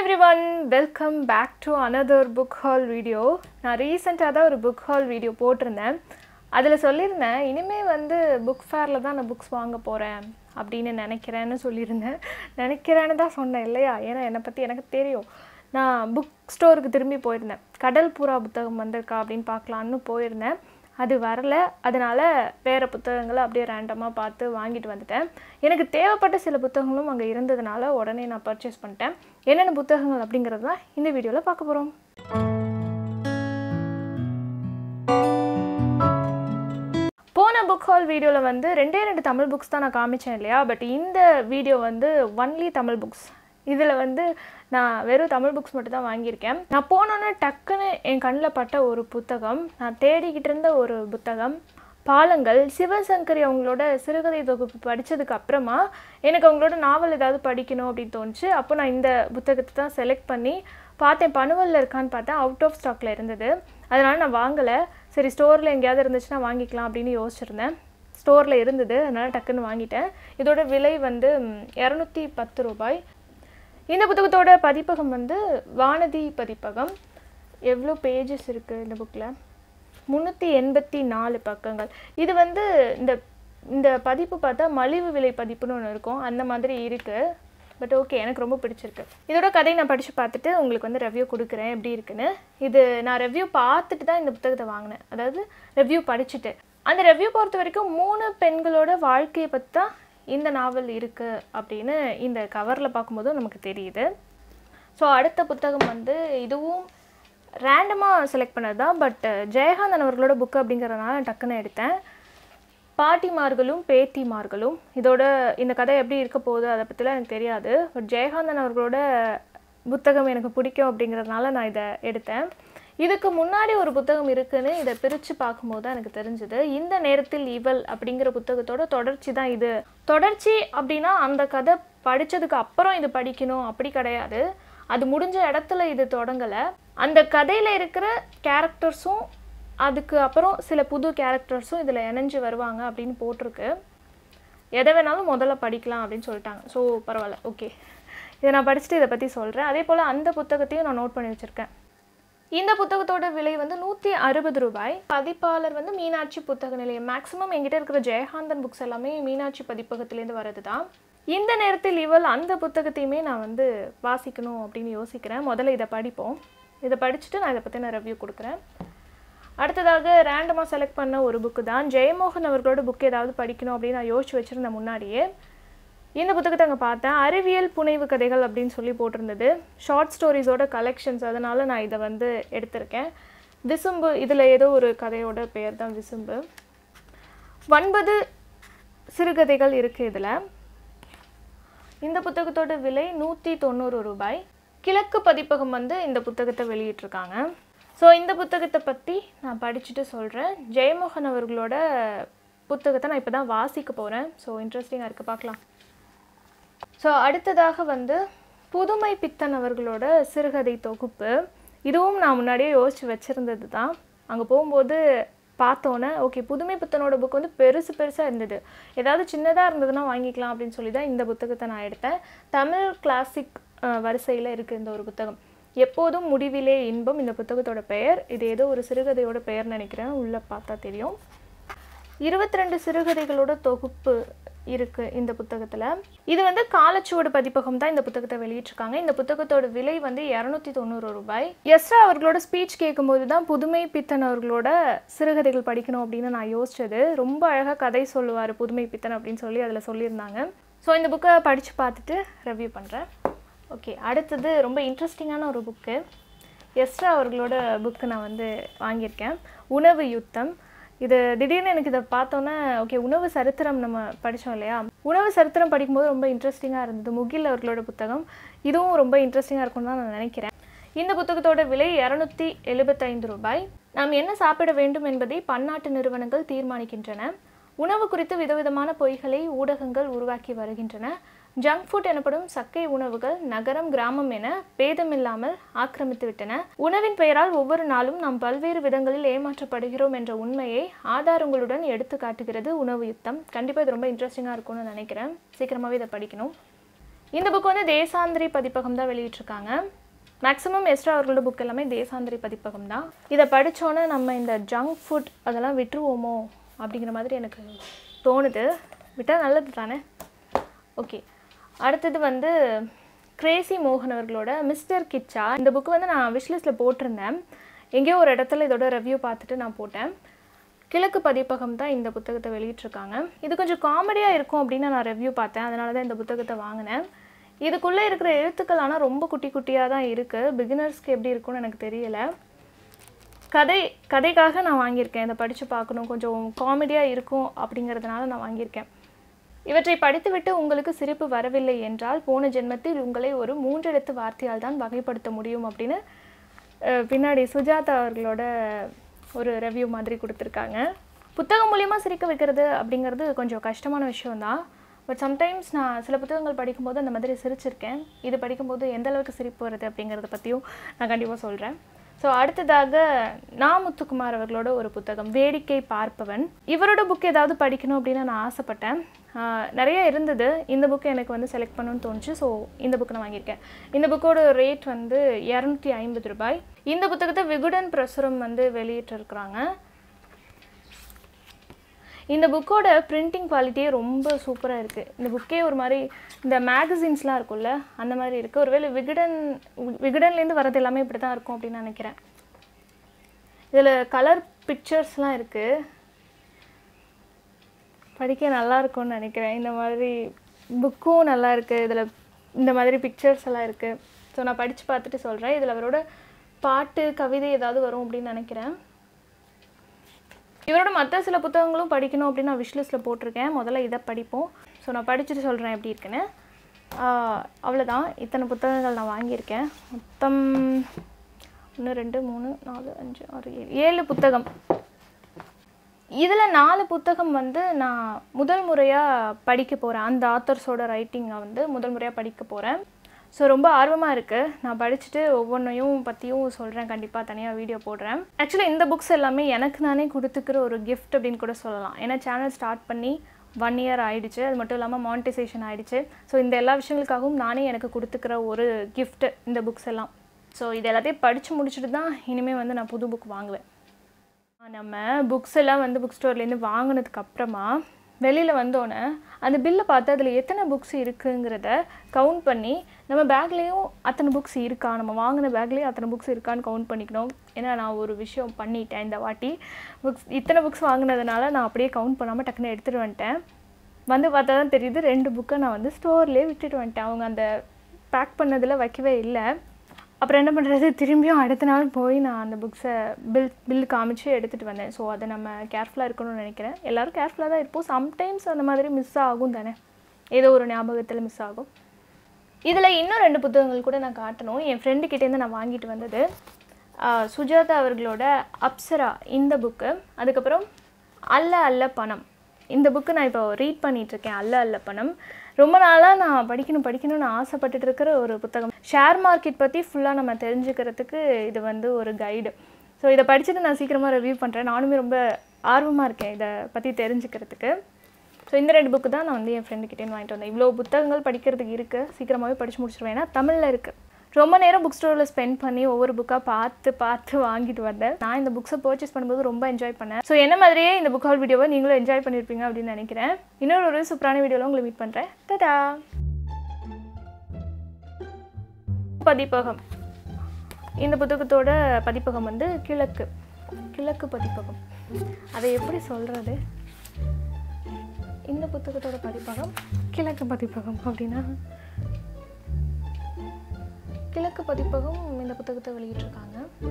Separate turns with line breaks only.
Everyone welcome back to another book hall video நான் ரீசெண்டாக தான் ஒரு புக் ஹால் வீடியோ போட்டிருந்தேன். அதில் சொல்லியிருந்தேன் இனிமேல் வந்து புக் ஃபேரில் தான் நான் புக்ஸ் வாங்க போகிறேன் அப்படின்னு நினைக்கிறேன்னு சொல்லியிருந்தேன். நினைக்கிறேன்னு தான் சொன்னேன் இல்லையா? ஏன்னா என்னை பற்றி எனக்கு தெரியும். நான் புக் ஸ்டோருக்கு திரும்பி போயிருந்தேன். கடல் புறா புத்தகம் வந்திருக்கா அப்படின்னு பார்க்கலான்னு போயிருந்தேன். அது வரல. அதனால் வேறு புத்தகங்களை அப்படியே ரேண்டமாக பார்த்து வாங்கிட்டு வந்துட்டேன். எனக்கு தேவைப்பட்ட சில புத்தகங்களும் அங்கே இருந்ததுனால உடனே நான் பர்ச்சேஸ் பண்ணிட்டேன். என்னென்ன புத்தகங்கள் அப்படிங்கிறது தான் இந்த வீடியோவில் பார்க்க போகிறோம் போன புக் ஹால் வீடியோவில் வந்து ரெண்டே ரெண்டு தமிழ் புக்ஸ் தான் நான் காமிச்சேன் இல்லையா? பட் இந்த வீடியோ வந்து ஒன்லி தமிழ் புக்ஸ் இதில் வந்து நான் வெறும் தமிழ் புக்ஸ் மட்டும் தான் வாங்கியிருக்கேன். நான் போனோன்னே டக்குன்னு என் கண்ணில் பட்ட ஒரு புத்தகம் நான் தேடிக்கிட்டு இருந்த ஒரு புத்தகம் பாலங்கள் சிவசங்கரி அவங்களோட சிறுகதை தொகுப்பு படித்ததுக்கு அப்புறமா எனக்கு அவங்களோட நாவல் ஏதாவது படிக்கணும் அப்படின்னு தோணுச்சு. அப்போ நான் இந்த புத்தகத்தை தான் செலக்ட் பண்ணி பார்த்தேன். பனுவலில் இருக்கான்னு பார்த்தேன். அவுட் ஆஃப் ஸ்டாக்கில் இருந்தது. அதனால் நான் வாங்கலை. சரி ஸ்டோரில் எங்கேயாவது இருந்துச்சுன்னா வாங்கிக்கலாம் அப்படின்னு யோசிச்சிருந்தேன். ஸ்டோரில் இருந்தது. அதனால் டக்குன்னு வாங்கிட்டேன். இதோட விலை வந்து இரநூத்தி பத்து ரூபாய். இந்த புத்தகத்தோட பதிப்பகம் வந்து வானதி பதிப்பகம். எவ்வளோ பேஜஸ் இருக்குது இந்த புக்கில் முந்நூற்றி எண்பத்தி நாலு பக்கங்கள். இது வந்து இந்த இந்த பதிப்பு பார்த்தா மலிவு விலை பதிப்புன்னு ஒன்று இருக்கும். அந்த மாதிரி இருக்குது பட் ஓகே எனக்கு ரொம்ப பிடிச்சிருக்கு. இதோட கதையை நான் படித்து பார்த்துட்டு உங்களுக்கு வந்து ரெவ்யூ கொடுக்குறேன். எப்படி இருக்குன்னு. இது நான் ரெவ்யூ பார்த்துட்டு தான் இந்த புத்தகத்தை வாங்கினேன். அதாவது ரெவ்யூ படிச்சுட்டு. அந்த ரெவ்யூ பொறுத்த வரைக்கும் மூணு பெண்களோட வாழ்க்கையை பற்றி தான் இந்த நாவல் இருக்குது அப்படின்னு இந்த கவரில் பார்க்கும்போதும் நமக்கு தெரியுது. ஸோ அடுத்த புத்தகம் வந்து இதுவும் ரேண்டமாக செலக்ட் பண்ணது தான் பட் ஜெயகாந்தன் அவர்களோட புக்கு அப்படிங்கிறதுனால நான் டக்குன்னு எடுத்தேன். பாட்டிமார்களும் பேத்திமார்களும் இதோட இந்த கதை எப்படி இருக்க போகுது அதை பற்றிலாம் எனக்கு தெரியாது. பட் ஜெயகாந்தன் அவர்களோட புத்தகம் எனக்கு பிடிக்கும் அப்படிங்கிறதுனால நான் இதை எடுத்தேன். இதுக்கு முன்னாடி ஒரு புத்தகம் இருக்குன்னு இதை பிரித்து பார்க்கும்போது தான் எனக்கு தெரிஞ்சுது. இந்த நேரத்தில் இவள் அப்படிங்கிற புத்தகத்தோட தொடர்ச்சி தான் இது. தொடர்ச்சி அப்படின்னா அந்த கதை படித்ததுக்கு அப்புறம் இது படிக்கணும் அப்படி கிடையாது. அது முடிஞ்ச இடத்துல இது தொடங்கலை. அந்த கதையில் இருக்கிற கேரக்டர்ஸும் அதுக்கு அப்புறம் சில புது கேரக்டர்ஸும் இதில் இணைஞ்சு வருவாங்க அப்படின்னு போட்டிருக்கு. எதை வேணாலும் முதல்ல படிக்கலாம் அப்படின்னு சொல்லிட்டாங்க. ஸோ பரவாயில்ல ஓகே இதை நான் படிச்சுட்டு இதை பற்றி சொல்கிறேன் அதே போல் அந்த புத்தகத்தையும் நான் நோட் பண்ணி வச்சுருக்கேன். இந்த புத்தகத்தோட விலை வந்து நூற்றி அறுபது ரூபாய். பதிப்பாளர் வந்து மீனாட்சி புத்தக நிலையம். மேக்ஸிமம் எங்கிட்ட இருக்கிற ஜெயகாந்தன் புக்ஸ் எல்லாமே மீனாட்சி பதிப்பகத்திலேருந்து வர்றது தான் இந்த நேரத்தில் இவள் அந்த புத்தகத்தையுமே நான் வந்து வாசிக்கணும் அப்படின்னு யோசிக்கிறேன். முதல்ல இதை படிப்போம். இதை படிச்சுட்டு நான் இதை பற்றி நான் ரிவ்யூ கொடுக்குறேன். அடுத்ததாக ரேண்டமாக செலக்ட் பண்ண ஒரு புக்கு தான். ஜெயமோகன் அவர்களோட புக் ஏதாவது படிக்கணும் அப்படின்னு நான் யோசிச்சு வச்சுருந்தேன் முன்னாடியே இந்த புத்தகத்தை அங்கே பார்த்தேன். அறிவியல் புனைவு கதைகள் அப்படின்னு சொல்லி போட்டிருந்தது. ஷார்ட் ஸ்டோரிஸோட கலெக்ஷன்ஸ் அதனால் நான் இதை வந்து எடுத்திருக்கேன். விசும்பு இதில் ஏதோ ஒரு கதையோட பெயர் தான் விசும்பு. ஒன்பது சிறுகதைகள் இருக்குது இதில். இந்த புத்தகத்தோட விலை நூற்றி தொண்ணூறு ரூபாய். கிழக்கு பதிப்பகம் வந்து இந்த புத்தகத்தை வெளியிட்டிருக்காங்க. ஸோ இந்த புத்தகத்தை பற்றி நான் படிச்சுட்டு சொல்கிறேன் ஜெயமோகன் அவர்களோட புத்தகத்தை நான் இப்போ தான் வாசிக்க போகிறேன் ஸோ இன்ட்ரெஸ்டிங்காக இருக்குது பார்க்கலாம். ஸோ அடுத்ததாக வந்து புதுமை பித்தன் அவர்களோட சிறுகதை தொகுப்பு. இதுவும் நான் முன்னாடியே யோசித்து வச்சுருந்தது தான். அங்கே போகும்போது பார்த்தோன்னே ஓகே புதுமை புத்தனோட புக் வந்து பெருசு பெருசாக இருந்தது. ஏதாவது சின்னதாக இருந்ததுன்னா வாங்கிக்கலாம் அப்படின்னு சொல்லி தான் இந்த புத்தகத்தை நான் எடுத்தேன். தமிழ் கிளாசிக் வரிசையில் இருக்குது இந்த ஒரு புத்தகம். எப்போதும் முடிவிலே இன்பம் இந்த புத்தகத்தோட பெயர். இது ஏதோ ஒரு சிறுகதையோட பெயர் நினைக்கிறேன். உள்ளே பார்த்தா தெரியும். இருபத்தி ரெண்டு சிறுகதைகளோட தொகுப்பு இருக்கு இந்த புத்தகத்தில். இது வந்து காலச்சுவடு பதிப்பகம் தான் இந்த புத்தகத்தை வெளியிட்டிருக்காங்க. இந்த புத்தகத்தோட விலை வந்து இரநூத்தி தொண்ணூறு ரூபாய் எஸ்ரா அவர்களோட ஸ்பீச் கேட்கும்போது தான் புதுமை பித்தன் அவர்களோட சிறுகதைகள் படிக்கணும் அப்படின்னு நான் யோசிச்சது. ரொம்ப அழகாக கதை சொல்லுவார் புதுமை பித்தன் அப்படின்னு சொல்லி அதில் சொல்லியிருந்தாங்க. ஸோ இந்த புக்கை படித்து பார்த்துட்டு ரிவ்யூ பண்ணுறேன் ஓகே அடுத்தது ரொம்ப இன்ட்ரெஸ்டிங்கான ஒரு புக்கு எஸ்ரா அவர்களோட புக்கு நான் வந்து வாங்கியிருக்கேன். உணவு யுத்தம். இது திடீர்னு எனக்கு இதை பார்த்தோன்னே ஓகே உணவு சரித்திரம் நம்ம படித்தோம் இல்லையா? உணவு சரித்திரம் படிக்கும்போது ரொம்ப இன்ட்ரெஸ்டிங்காக இருந்தது. முகில் அவர்களோட புத்தகம். இதுவும் ரொம்ப இன்ட்ரெஸ்டிங்காக இருக்கும்னு தான் நான் நினைக்கிறேன். இந்த புத்தகத்தோட விலை இரநூத்தி எழுபத்தைந்து ரூபாய். நாம் என்ன சாப்பிட வேண்டும் என்பதை பன்னாட்டு நிறுவனங்கள் தீர்மானிக்கின்றன. உணவு குறித்து விதவிதமான பொய்களை ஊடகங்கள் உருவாக்கி வருகின்றன. ஜங்க் ஃபுட் எனப்படும் சக்கை உணவுகள் நகரம் கிராமம் என பேதமில்லாமல் ஆக்கிரமித்து விட்டன உணவின் பெயரால் ஒவ்வொரு நாளும் நாம் பல்வேறு விதங்களில் ஏமாற்றப்படுகிறோம் என்ற உண்மையை ஆதாரங்களுடன் எடுத்து காட்டுகிறது உணவு யுத்தம். கண்டிப்பாக இது ரொம்ப இன்ட்ரெஸ்டிங்காக இருக்கும்னு நினைக்கிறேன். சீக்கிரமாகவே இதை படிக்கணும். இந்த புக் வந்து தேசாந்திரி பதிப்பகம் தான் வெளியிட்டிருக்காங்க. மேக்ஸிமம் எஸ்ரா அவர்களோட புக் எல்லாமே தேசாந்திரி பதிப்பகம் தான். இதை படித்தோன்னே நம்ம இந்த ஜங்க் ஃபுட் அதெல்லாம் விட்டுருவோமோ அப்படிங்கிற மாதிரி எனக்கு தோணுது. விட்டால் நல்லது தானே? ஓகே அடுத்தது வந்து கிரேசி மோகன் அவர்களோட மிஸ்டர் கிச்சா இந்த புக்கு வந்து நான் விஷ்லிஸ்ட்டில் போட்டிருந்தேன். எங்கேயோ ஒரு இடத்துல இதோட ரிவ்யூ பார்த்துட்டு நான் போட்டேன். கிழக்கு பதிப்பகம் தான் இந்த புத்தகத்தை வெளியிட்டிருக்காங்க. இது கொஞ்சம் காமெடியாக இருக்கும் அப்படின்னு நான் ரிவ்யூ பார்த்தேன். அதனால தான் இந்த புத்தகத்தை வாங்கினேன். இதுக்குள்ளே இருக்கிற எழுத்துக்கள் ஆனால் ரொம்ப குட்டி குட்டியாக தான் இருக்குது பிகினர்ஸ்க்கு எப்படி இருக்கும்னு எனக்கு தெரியலை. கதை கதைக்காக நான் வாங்கியிருக்கேன். இதை படித்து பார்க்கணும். கொஞ்சம் காமெடியாக இருக்கும் அப்படிங்கிறதுனால நான் வாங்கியிருக்கேன். இவற்றை படித்துவிட்டு உங்களுக்கு சிரிப்பு வரவில்லை என்றால் போன ஜென்மத்தில் உங்களை ஒரு மூன்றெழுத்து வார்த்தையால் தான் வகைப்படுத்த முடியும் அப்படின்னு பின்னாடி சுஜாதா அவர்களோட ஒரு ரெவ்யூ மாதிரி கொடுத்துருக்காங்க. புத்தகம் மூலியமாக சிரிக்க வைக்கிறது அப்படிங்கிறது கொஞ்சம் கஷ்டமான விஷயம்தான். பட் சம்டைம்ஸ் நான் சில புத்தகங்கள் படிக்கும்போது அந்த மாதிரி சிரிச்சிருக்கேன். இது படிக்கும்போது எந்த அளவுக்கு சிரிப்பு வருது அப்படிங்கிறத பற்றியும் நான் கண்டிப்பாக சொல்கிறேன் ஸோ அடுத்ததாக நா முத்துக்குமார் அவர்களோட ஒரு புத்தகம் வேடிக்கை பார்ப்பவன். இவரோட புக் ஏதாவது படிக்கணும் அப்படின்னு நான் ஆசைப்பட்டேன். நிறைய இருந்தது. இந்த புக் எனக்கு வந்து செலக்ட் பண்ணணும்னு தோணுச்சு. ஸோ இந்த புக் நான் வாங்கியிருக்கேன். இந்த புக்கோட ரேட் வந்து இரநூத்தி ஐம்பது ரூபாய். இந்த புத்தகத்தை விகுடன் பிரசுரம் வந்து வெளியிட்டிருக்கிறாங்க. இந்த புக்கோட பிரிண்டிங் குவாலிட்டியே ரொம்ப சூப்பராக இருக்குது இந்த புக்கே ஒரு மாதிரி இந்த மேகசின்ஸ்லாம் இருக்கும்ல அந்த மாதிரி இருக்குது ஒருவேளை விகடன் விகடன்லேருந்து வரது எல்லாமே இப்படி தான் இருக்கும் அப்படின்னு நினைக்கிறேன். இதில் கலர் பிக்சர்ஸ்லாம் இருக்குது படிக்க நல்லா இருக்கும்னு நினைக்கிறேன். இந்த மாதிரி புக்கும் நல்லா இருக்குது இதில் இந்த மாதிரி பிக்சர்ஸ் எல்லாம் இருக்குது ஸோ நான் படித்து பார்த்துட்டு சொல்கிறேன் இதில் அவரோட பாட்டு கவிதை ஏதாவது வரும் அப்படின்னு நினைக்கிறேன். இவரோட மற்ற சில புத்தகங்களும் படிக்கணும் அப்படின்னு நான் விஷ்லிஸ்ட்டில் போட்டிருக்கேன். முதல்ல இதை படிப்போம். ஸோ நான் படிச்சுட்டு சொல்கிறேன் எப்படி இருக்குன்னு. அவ்வளோதான் இத்தனை புத்தகங்கள் நான் வாங்கியிருக்கேன். மொத்தம் ஒன்று ரெண்டு மூணு நாலு அஞ்சு ஆறு ஏழு ஏழு புத்தகம். இதில் நாலு புத்தகம் வந்து நான் முதல் முறையாக படிக்க போகிறேன் அந்த ஆத்தர்ஸோட ரைட்டிங்கை வந்து முதல் முறையாக படிக்க போகிறேன் ஸோ ரொம்ப ஆர்வமாக இருக்குது நான் படிச்சுட்டு ஒவ்வொன்றையும் பற்றியும் சொல்கிறேன் கண்டிப்பாக தனியாக வீடியோ போடுறேன். ஆக்சுவலி இந்த புக்ஸ் எல்லாமே எனக்கு நானே கொடுத்துக்கிற ஒரு கிஃப்ட் அப்படின்னு கூட சொல்லலாம். ஏன்னா சேனல் ஸ்டார்ட் பண்ணி ஒன் இயர் ஆயிடுச்சு. அது மட்டும் இல்லாமல் மானிட்டைசேஷன் ஆகிடுச்சு ஸோ இந்த எல்லா விஷயங்களுக்காகவும் நானே எனக்கு கொடுத்துக்கிற ஒரு கிஃப்ட் இந்த புக்ஸ் எல்லாம். ஸோ இது எல்லாத்தையும் படித்து முடிச்சுட்டு தான் இனிமேல் வந்து நான் புது புக் வாங்குவேன். நம்ம புக்ஸ் எல்லாம் வந்து புக் ஸ்டோர்லேருந்து வாங்கினதுக்கு அப்புறமா வெளியில் வந்தோடனே அந்த பில்லை பார்த்து அதில் எத்தனை புக்ஸ் இருக்குங்கிறத கவுண்ட் பண்ணி நம்ம பேக்லேயும் அத்தனை புக்ஸ் இருக்கா? நம்ம வாங்கின பேக்லேயும் அத்தனை புக்ஸ் இருக்கான்னு கவுண்ட் பண்ணிக்கணும். ஏன்னா நான் ஒரு விஷயம் பண்ணிட்டேன் இந்த வாட்டி. புக்ஸ் இத்தனை புக்ஸ் வாங்கினதுனால நான் அப்படியே கவுண்ட் பண்ணாமல் டக்குன்னு எடுத்துகிட்டு வந்துட்டேன். வந்து பார்த்தா தான் தெரியுது ரெண்டு புக்கை நான் வந்து ஸ்டோர்லேயே விட்டுட்டு வந்துட்டேன். அவங்க அந்த பேக் பண்ணதில் வைக்கவே இல்லை. அப்புறம் என்ன பண்ணுறது திரும்பியும் அடுத்த நாள் போய் நான் அந்த புக்ஸை பில் பில் காமிச்சு எடுத்துகிட்டு வந்தேன். ஸோ அதை நம்ம கேர்ஃபுல்லாக இருக்கணும்னு நினைக்கிறேன். எல்லோரும் கேர்ஃபுல்லாக தான் இருப்போம். சம்டைம்ஸ் அந்த மாதிரி மிஸ் ஆகும் தானே? ஏதோ ஒரு ஞாபகத்தில் மிஸ் ஆகும். இதில் இன்னும் ரெண்டு புத்தகங்கள் கூட நான் காட்டணும். என் ஃப்ரெண்டு கிட்டேருந்து நான் வாங்கிட்டு வந்தது. சுஜாதா அவர்களோட அப்சரா இந்த புக்கு அதுக்கப்புறம் அல்ல அல்ல பணம். இந்த புக்கு நான் இப்போ ரீட் பண்ணிகிட்ருக்கேன் இருக்கேன். அல்ல அல்ல பணம். ரொம்ப நாளாக நான் படிக்கணும் படிக்கணும்னு ஆசைப்பட்டுட்டு இருக்கிற ஒரு புத்தகம் ஷேர் மார்க்கெட் பற்றி ஃபுல்லாக நம்ம தெரிஞ்சுக்கிறதுக்கு இது வந்து ஒரு கைடு ஸோ இதை படிச்சுட்டு நான் சீக்கிரமாக ரிவ்யூ பண்ணுறேன் நானுமே ரொம்ப ஆர்வமாக இருக்கேன் இதை பற்றி தெரிஞ்சுக்கிறதுக்கு. ஸோ இந்த ரெண்டு புக்கு தான் நான் வந்து என் ஃப்ரெண்டுக்கிட்டேன்னு வாங்கிட்டு வந்தேன். இவ்வளோ புத்தகங்கள் படிக்கிறதுக்கு இருக்குது சீக்கிரமாகவே படித்து முடிச்சிருவேன். ஏன்னா தமிழில் இருக்குது ரொம்ப நேரம் புக் ஸ்டோரில் ஸ்பெண்ட் பண்ணி ஒவ்வொரு புக்காக பார்த்து பார்த்து வாங்கிட்டு வந்தேன். நான் இந்த புக்ஸை பர்ச்சேஸ் பண்ணும்போது ரொம்ப என்ஜாய் பண்ணேன். ஸோ என்ன மாதிரியே இந்த புக் ஹால் வீடியோவை நீங்களும் என்ஜாய் பண்ணியிருப்பீங்க அப்படின்னு நினைக்கிறேன். இன்னொரு ஒரு சூப்பரான வீடியோவில் உங்களை மீட் பண்ணுறேன் தடா பதிப்பகம். இந்த புத்தகத்தோட பதிப்பகம் வந்து கிழக்கு. கிழக்கு பதிப்பகம். அதை எப்படி சொல்கிறது இந்த புத்தகத்தோட பதிப்பகம் கிழக்கு பதிப்பகம் அப்படின்னா? கிழக்கு பதிப்பகம் இந்த புத்தகத்தை வெளியிட்டிருக்காங்க.